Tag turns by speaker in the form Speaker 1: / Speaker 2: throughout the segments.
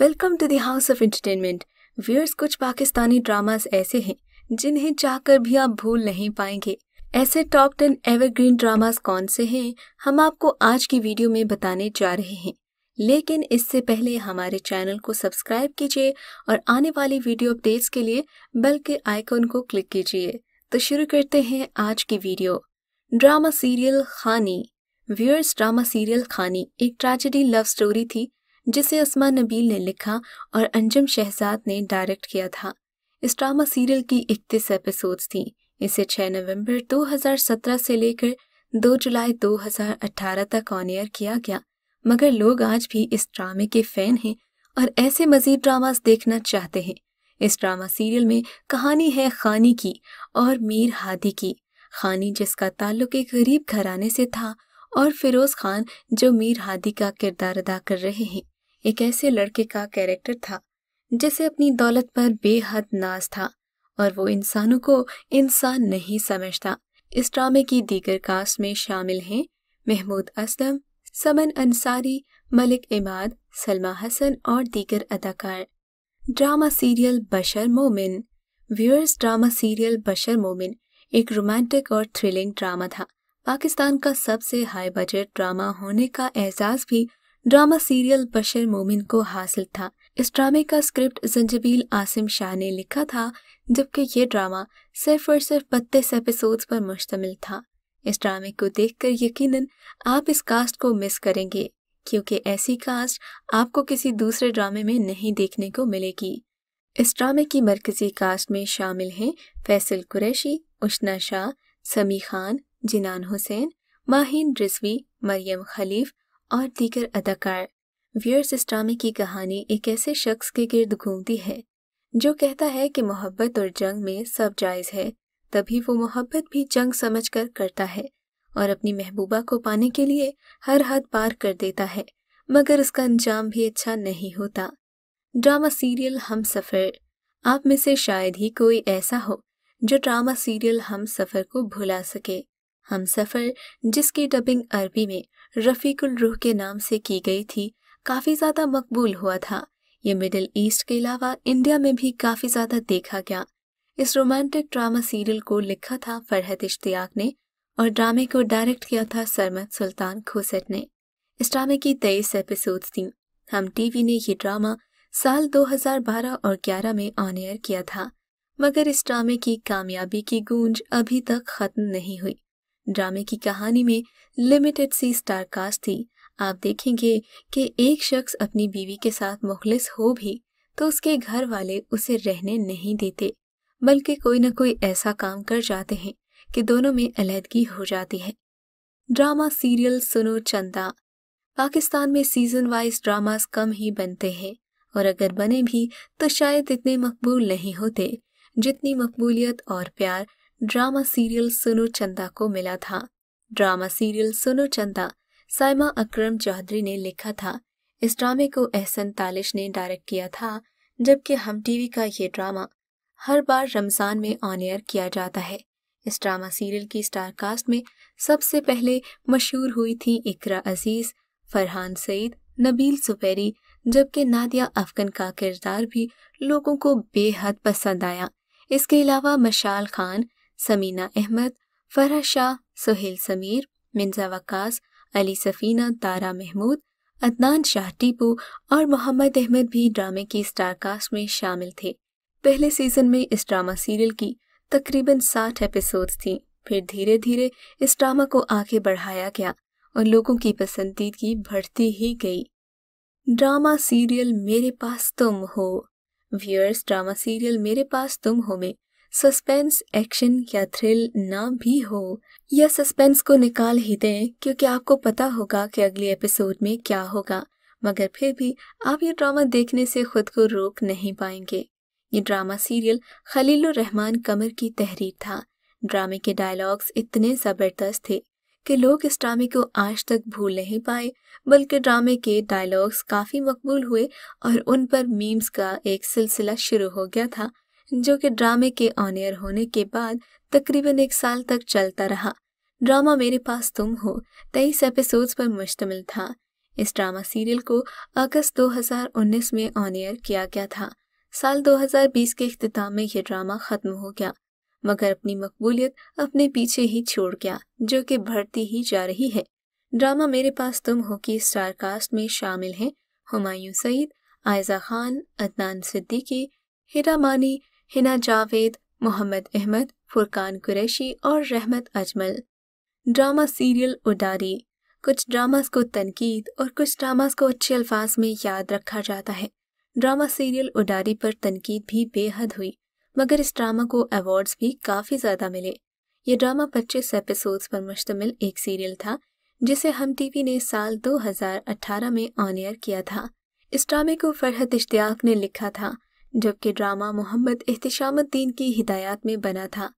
Speaker 1: Welcome to the house of entertainment viewers कुछ Pakistani dramas ऐसे हैं, जिन्हें चाहकर भी आप भूल नहीं पाएँगे। ऐसे टॉप टेन एवरग्रीन ड्रामास कौन से हैं, हम आपको आज की वीडियो में बताने जा रहे हैं। लेकिन इससे पहले हमारे चैनल को सब्सक्राइब कीजिए और आने वाली वीडियो अपडेट्स के लिए बेल के आइकॉन को क्लिक कीजिए। तो शुरू करते हैं आज की video drama serial Khaani viewers drama serial Khaani एक ट्रेजेडी लव स्टोरी थी जिसे असमा नबील ने लिखा और अंजम शहजाद ने डायरेक्ट किया था। इस ड्रामा सीरियल की इकतीस एपिसोड्स थी। इसे 6 नवंबर 2017 से लेकर 2 जुलाई 2018 तक ऑन एयर किया गया, मगर लोग आज भी इस ड्रामे के फ़ैन हैं और ऐसे मजीद ड्रामास देखना चाहते हैं। इस ड्रामा सीरियल में कहानी है खानी की और मीर हादी की। खानी जिसका ताल्लुक एक गरीब घराने से था और फिरोज खान जो मीर हादी का किरदार अदा कर रहे हैं। एक ऐसे लड़के का कैरेक्टर था, जिसे अपनी दौलत पर बेहद नाज था और वो इंसानों को इंसान नहीं समझता। इस ड्रामे की दीगर कास्ट में शामिल हैं महमूद असलम, समन अंसारी, मलिक इमाद, सलमा हसन और दीगर अदाकार। ड्रामा सीरियल बशर मोमिन। व्यूअर्स ड्रामा सीरियल बशर मोमिन एक रोमांटिक और थ्रिलिंग ड्रामा था। पाकिस्तान का सबसे हाई बजट ड्रामा होने का एजाज भी ड्रामा सीरियल बशर मोमिन को हासिल था। इस ड्रामे का स्क्रिप्ट जंजबील आसिम शाह ने लिखा था, जबकि ये ड्रामा सिर्फ़ और सिर्फ़ बत्तीस एपिसोड्स पर मुश्तमिल था। इस ड्रामे को देखकर यकीनन आप इस कास्ट को मिस करेंगे, क्योंकि ऐसी कास्ट आपको किसी दूसरे ड्रामे में नहीं देखने को मिलेगी। इस ड्रामे की मरकजी कास्ट में शामिल हैं फैसल कुरैशी उशना शाह, समी खान, जिनान हुसैन, माहिन रिजवी, मरियम खलीफ और दीगर अदाकार। व्यूअर्स इस ड्रामे की कहानी एक ऐसे शख्स के गिर्द घूमती है, जो कहता है कि मोहब्बत और जंग में सब जायज़ है, तभी वो मोहब्बत भी जंग समझकर करता है और अपनी महबूबा को पाने के लिए हर हद पार कर देता है, मगर उसका अंजाम भी अच्छा नहीं होता। ड्रामा सीरियल हम सफ़र। आप में से शायद ही कोई ऐसा हो, जो ड्रामा सीरियल हम सफ़र को भुला सके। हम सफ़र, जिसकी डबिंग अरबी में रफ़ीकुल रूह के नाम से की गई थी, काफ़ी ज़्यादा मकबूल हुआ था। ये मिडिल ईस्ट के अलावा इंडिया में भी काफ़ी ज़्यादा देखा गया। इस रोमांटिक ड्रामा सीरियल को लिखा था फरहत इश्तियाक ने और ड्रामे को डायरेक्ट किया था सरमद सुल्तान खोसट ने। इस ड्रामे की तेईस एपिसोड्स थी। हम टीवी ने ये ड्रामा साल 2012 और 11 में ऑन एयर किया था, मगर इस ड्रामे की कामयाबी की गूंज अभी तक खत्म नहीं हुई। ड्रामे की कहानी में लिमिटेड सी स्टार कास्ट थी। आप देखेंगे कि एक शख्स अपनी बीवी के साथ मुखलिस हो भी तो उसके घर वाले उसे रहने नहीं देते, बल्कि कोई न कोई ऐसा काम कर जाते हैं कि दोनों में अलहदगी हो जाती है। ड्रामा सीरियल सुनो चंदा। पाकिस्तान में सीज़न वाइज ड्रामास कम ही बनते हैं, और अगर बने भी तो शायद इतने मकबूल नहीं होते, जितनी मकबूलियत और प्यार ड्रामा सीरियल सुनो चंदा को मिला था। ड्रामा सीरियल सुनो चंदा, साइमा अकरम चौधरी ने लिखा था। इस ड्रामे को एहसन तालिश ने डायरेक्ट किया था, जबकि हम टीवी का ये ड्रामा हर बार रमज़ान में ऑन एयर किया जाता है। इस ड्रामा सीरियल की स्टार कास्ट में सबसे पहले मशहूर हुई थी इकरा अज़ीज़, फरहान सईद, नबील सुपेरी, जबकि नादिया अफगन का किरदार भी लोगों को बेहद पसंद आया। इसके अलावा मशाल खान समीना अहमद फरह शाह सुहेल समीर मिर्ज़ा वकास अली सफीना तारा महमूद अदनान शाह टीपू और मोहम्मद अहमद भी ड्रामे की स्टार कास्ट में शामिल थे। पहले सीज़न में इस ड्रामा सीरियल की तकरीबन साठ एपिसोड थी। फिर धीरे धीरे इस ड्रामा को आगे बढ़ाया गया और लोगों की पसंदीदगी बढ़ती ही गई। ड्रामा सीरियल मेरे पास तुम हो। व्यूअर्स ड्रामा सीरियल मेरे पास तुम हो में सस्पेंस, एक्शन या थ्रिल ना भी हो, या सस्पेंस को निकाल ही दें, क्योंकि आपको पता होगा कि अगले एपिसोड में क्या होगा। मगर फिर भी आप ये ड्रामा देखने से खुद को रोक नहीं पाएँगे। ये ड्रामा सीरियल खलील रहमान कमर की तहरीर था। ड्रामे के डायलॉग्स इतने ज़बरदस्त थे कि लोग इस ड्रामे को आज तक भूल नहीं पाए, बल्कि ड्रामे के डायलॉग्स काफ़ी मकबूल हुए और उन पर मीम्स का एक सिलसिला शुरू हो गया था। जो कि ड्रामे के ऑन एयर होने के बाद तकरीबन एक साल तक चलता रहा। ड्रामा मेरे पास तुम हो, तेईस एपिसोड्स पर मुश्तमिल था। इस ड्रामा सीरियल को अगस्त 2019 में ऑन एयर किया गया था। साल 2020 के अख्ताम में यह ड्रामा खत्म हो गया, मगर अपनी मकबूलियत अपने पीछे ही छोड़ गया, जो कि बढ़ती ही जा रही है। ड्रामा मेरे पास तुम हो की स्टार कास्ट में शामिल हैं। हुमायूं सईद, आयजा खान, अदनान सिद्दीकी, हिरा मानी हिना जावेद, मोहम्मद अहमद, फुरकान कुरैशी और रहमत अजमल। Drama serial Udaari. कुछ ड्रामास को तनकीद और कुछ ड्रामास को अच्छे अल्फाज में याद रखा जाता है। ड्रामा सीरियल उडारी पर तनकीद भी बेहद हुई, मगर इस ड्रामा को अवार्ड्स भी काफ़ी ज़्यादा मिले। ये ड्रामा 25 एपिसोड्स पर मुश्तमिल एक सीरियल था, जिसे हम टीवी ने साल 2018 में ऑन एयर किया था। इस ड्रामे को फरहत इश्तियाक ने लिखा था जबकि ड्रामा मोहम्मद एहतशामुद्दीन की हिदायत में बना था।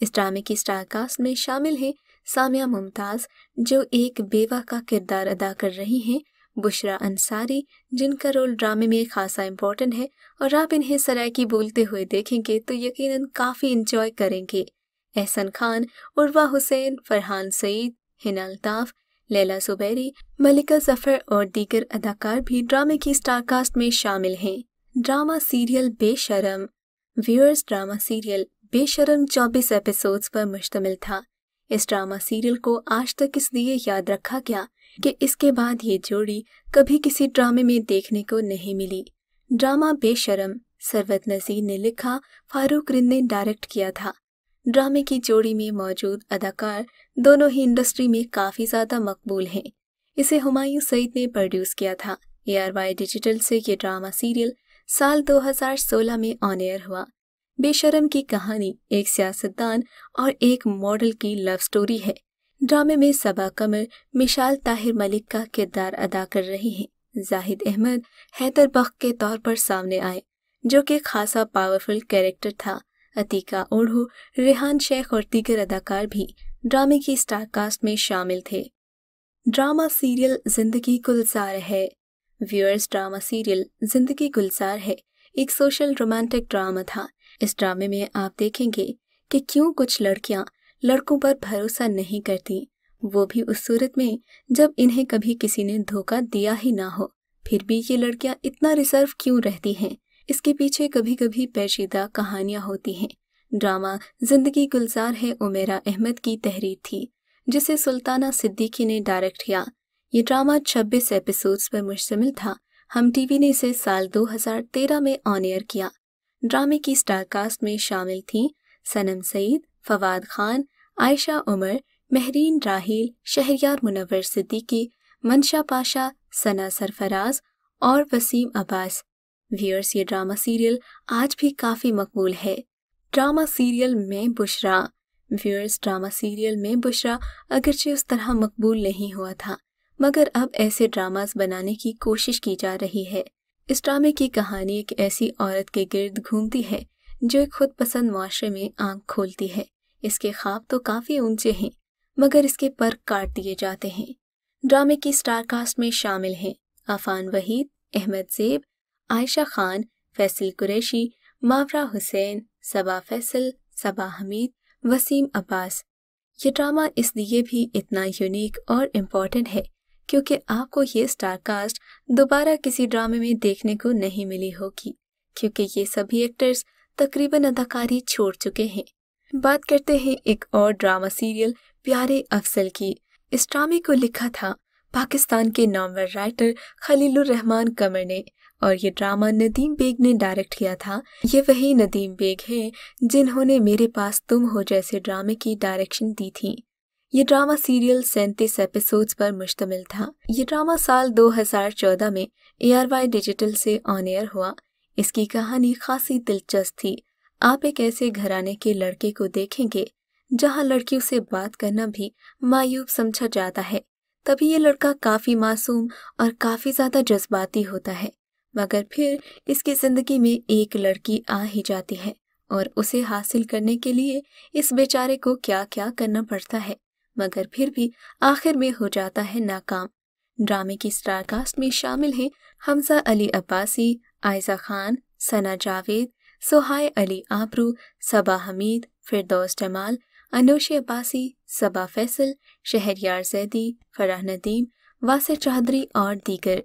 Speaker 1: इस ड्रामे की स्टारकास्ट में शामिल हैं सामिया मुमताज़, जो एक बेवा का किरदार अदा कर रही हैं, बुशरा अंसारी, जिनका रोल ड्रामे में खासा इम्पोर्टेंट है, और आप इन्हें सरायकी बोलते हुए देखेंगे तो यकीनन काफ़ी इंजॉय करेंगे। एहसन खान, उर्वा हुसैन, फरहान सईद हिना अल्ताफ़ लैला सुबैरी मलिका ज़फ़र और दीगर अदाकार भी ड्रामे की स्टारकास्ट में शामिल हैं। Drama serial Besharam viewers drama serial Besharam 24 episodes पर मुश्तमिल था। इस ड्रामा सीरियल को आज तक इसलिए याद रखा गया कि इसके बाद ये जोड़ी कभी किसी ड्रामे में देखने को नहीं मिली। ड्रामा बेशरम, सरवत नजीर ने लिखा, फारूक रिंद ने डायरेक्ट किया था। ड्रामे की जोड़ी में मौजूद अदाकार दोनों ही इंडस्ट्री में काफ़ी ज़्यादा मकबूल हैं। इसे हुमायूं सईद ने प्रोड्यूस किया था। ए आर वाई डिजिटल से ये ड्रामा सीरियल साल 2016 में ऑन एयर हुआ। बेशरम की कहानी एक सियासतदान और एक मॉडल की लव स्टोरी है। ड्रामे में सबा कमर, मिशाल ताहिर मलिक का किरदार अदा कर रही हैं। जाहिद अहमद हैदर बख के तौर पर सामने आए, जो कि खासा पावरफुल कैरेक्टर था। अतीका ओढ़ू, रेहान शेख और दीगर अदाकार भी ड्रामे की स्टार कास्ट में शामिल थे। ड्रामा सीरियल ज़िंदगी गुलजार है। व्यूअर्स ड्रामा सीरियल ज़िंदगी गुलजार है। एक सोशल रोमांटिक ड्रामा था। इस ड्रामे में आप देखेंगे कि क्यों कुछ लड़कियाँ लड़कों पर भरोसा नहीं करती। वो भी उस सूरत में जब इन्हें कभी किसी ने धोखा दिया ही ना हो। फिर भी ये लड़कियाँ इतना रिज़र्व क्यों रहती हैं? इसके पीछे कभी कभी पेचीदा कहानियाँ होती हैं। ड्रामा ज़िंदगी गुलजार है उमेरा अहमद की तहरीर थी, जिसे सुल्ताना सिद्दीकी ने डायरेक्ट किया। ये ड्रामा 26 एपिसोड्स पर मुश्तमिल था। हम टीवी ने इसे साल 2013 में ऑन एयर किया। ड्रामे की स्टारकास्ट में शामिल थीं सनम सईद, फवाद खान, आयशा उमर, महरीन राहिल, शहरियार मुनवर सिद्दीकी, मनशा पाशा, सना सरफराज और वसीम अब्बास। व्यूअर्स ये ड्रामा सीरियल आज भी काफ़ी मकबूल है। ड्रामा सीरियल में बुशरा। व्यूअर्स ड्रामा सीरियल में बुशरा अगरचे उस तरह मकबूल नहीं हुआ था। मगर अब ऐसे ड्रामास बनाने की कोशिश की जा रही है। इस ड्रामे की कहानी एक ऐसी औरत के गिर्द घूमती है, जो एक खुद पसंद मुआरे में आँख खोलती है। इसके ख्वाब तो काफ़ी ऊँचे हैं, मगर इसके पर काट दिए जाते हैं। ड्रामे की स्टार कास्ट में शामिल हैं आफान वहीद, अहमद जेब, आयशा खान, फैसल कुरैशी, मावरा हुसैन, सबा फैसल, सबा हमीद, वसीम अब्बास। ये ड्रामा इसलिए भी इतना यूनिक और इम्पोर्टेंट है क्योंकि आपको ये स्टारकास्ट दोबारा किसी ड्रामे में देखने को नहीं मिली होगी, क्योंकि ये सभी एक्टर्स तकरीबन अदाकारी छोड़ चुके हैं। बात करते हैं एक और ड्रामा सीरियल प्यारे अफसल की। इस ड्रामे को लिखा था पाकिस्तान के नामवर राइटर खलीलुर रहमान कमर ने, और ये ड्रामा नदीम बेग ने डायरेक्ट किया था। ये वही नदीम बेग हैं जिन्होंने मेरे पास तुम हो जैसे ड्रामे की डायरेक्शन दी थी। ये ड्रामा सीरियल सैंतीस एपिसोड्स पर मुश्तमिल था। ये ड्रामा साल 2014 में ए डिजिटल से ऑन एयर हुआ। इसकी कहानी खासी दिलचस्प थी। आप एक ऐसे घराने के लड़के को देखेंगे, जहाँ लड़कियों से बात करना भी मायूब समझा जाता है। तभी ये लड़का काफ़ी मासूम और काफ़ी ज़्यादा जज्बाती होता है। मगर फिर इसकी ज़िंदगी में एक लड़की आ ही जाती है और उसे हासिल करने के लिए इस बेचारे को क्या क्या करना पड़ता है। मगर फिर भी आखिर में हो जाता है नाकाम। ड्रामे की स्टारकास्ट में शामिल हैं हमजा अली अब्बासी, आयजा खान, सना जावेद, सोहाय अली आबरू, सबा हमीद, फिरदौस जमाल, अनोश अब्बासी, सबा फैसल, शहरयार जैदी, फराह नदीम, वासे चौधरी और दीगर।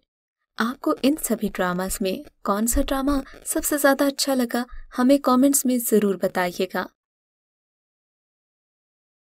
Speaker 1: आपको इन सभी ड्रामास में कौन सा ड्रामा सबसे ज़्यादा अच्छा लगा, हमें कमेंट्स में ज़रूर बताइएगा।